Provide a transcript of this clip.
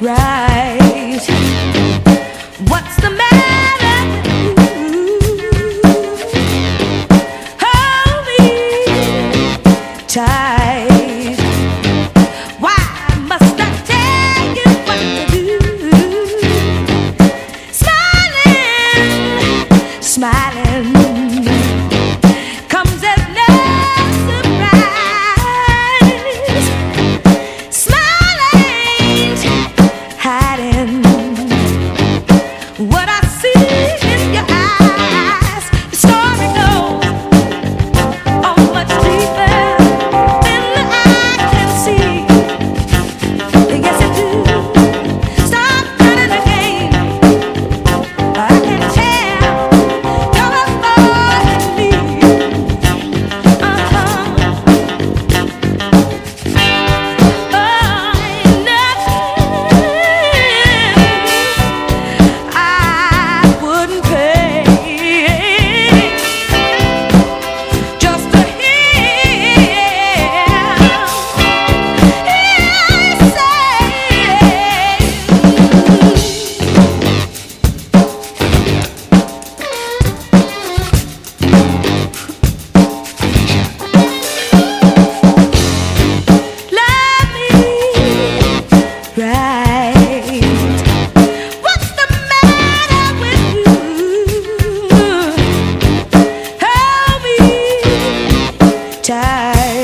right. What's the matter? Hold me tight. night